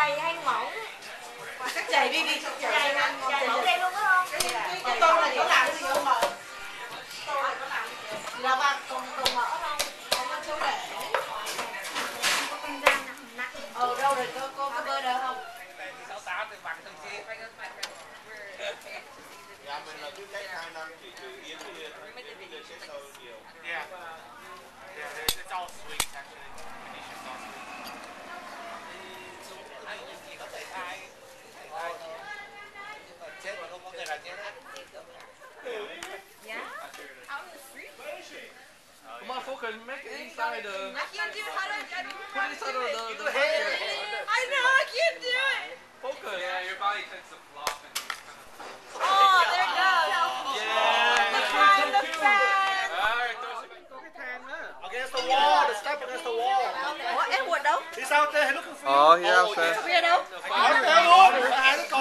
dày hay mỏng? Cắt dày đi đi. Dày mà dày mỏng đây luôn á không? Con là chỗ làm gì không là chỗ làm là ba con con mỡ không? Không có chỗ để ờ đâu rồi cô cô có bơ được không? Dạ mình là trước cách hai năm chị Yên mà không có người là chết. Come on, Falcon, make it inside the. I can't do it how do I do Put it inside of the, the bucket. I know I can't do it Falcon. Yeah, your body tends to flop and kind of. oh there it goes Yeah. the fan the fan Alright, throw some. Against the wall, the step against the wall. Ủa Edward đâu He's out there looking for you. Oh, he outside. Bia đâu Ở đây luôn, hai đứa con